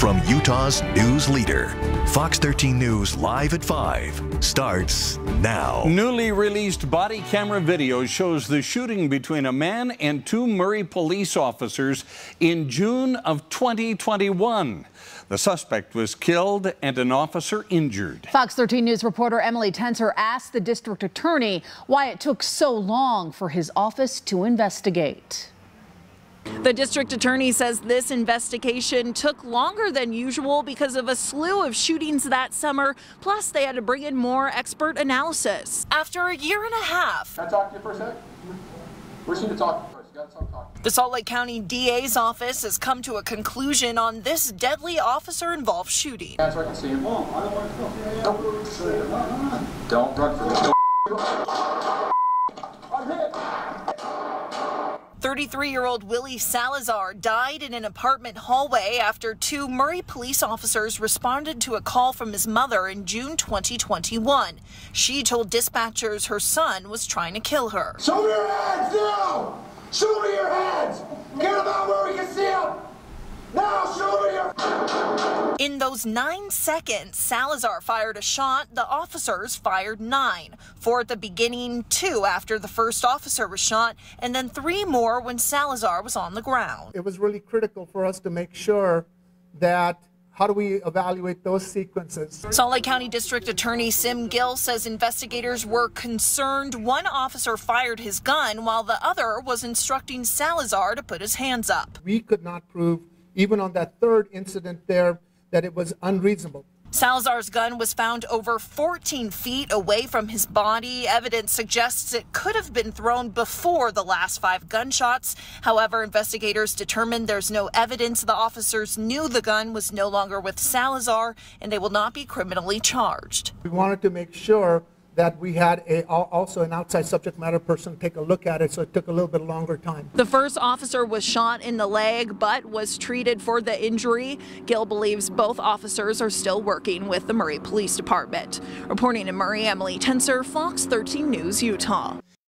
from Utah's news leader. Fox 13 News Live at 5 starts now. Newly released body camera video shows the shooting between a man and two Murray police officers in June of 2021. The suspect was killed and an officer injured. Fox 13 News reporter Emily Tenser asked the district attorney why it took so long for his office to investigate. The district attorney says this investigation took longer than usual because of a slew of shootings that summer. Plus, they had to bring in more expert analysis. After a year and a half. Can I talk to you for a sec? We just to talk first. You gotta talk, talk. The Salt Lake County DA's office has come to a conclusion on this deadly officer involved shooting. Hands so I can see him. Oh, I don't want to go. Don't run for me. Don't. I'm hit. 33 year old Willie Salazar died in an apartment hallway after two Murray police officers responded to a call from his mother in June 2021. She told dispatchers her son was trying to kill her. Show me your hands now! Show me your hands! In those nine seconds, Salazar fired a shot. The officers fired nine. Four at the beginning, two after the first officer was shot, and then three more when Salazar was on the ground. It was really critical for us to make sure that how do we evaluate those sequences? Salt Lake County District Attorney Sim Gill says investigators were concerned one officer fired his gun while the other was instructing Salazar to put his hands up. We could not prove even on that third incident there, that it was unreasonable. Salazar's gun was found over 14 feet away from his body. Evidence suggests it could have been thrown before the last five gunshots. However, investigators determined there's no evidence the officers knew the gun was no longer with Salazar and they will not be criminally charged. We wanted to make sure that we had a, also an outside subject matter person take a look at it, so it took a little bit longer time. The first officer was shot in the leg but was treated for the injury. Gill believes both officers are still working with the Murray Police Department. Reporting in Murray, Emily Tenser, Fox 13 News, Utah.